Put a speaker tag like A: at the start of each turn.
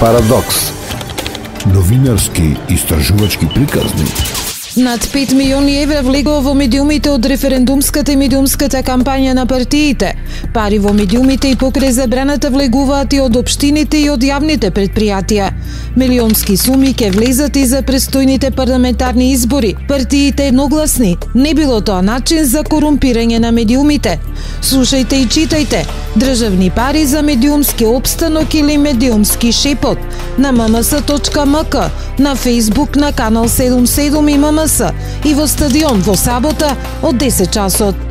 A: Парадокс. Новинарски истражувачки приказни
B: Над 5 милиони евра влегува во медиумите од референдумската и медиумската кампања на партиите. Пари во медиумите и покрај забраната влегуваат и од општините и од јавните предпријатија. Милионски суми ке влезат и за престојните парламентарни избори. Партиите едногласни. Не било тоа начин за корумпирање на медиумите. Слушајте и читајте. Државни пари за медиумски обстанок или медиумски шепот на mms.mk, на Facebook на канал 77 и ММС и во стадион во сабота од 10 часот.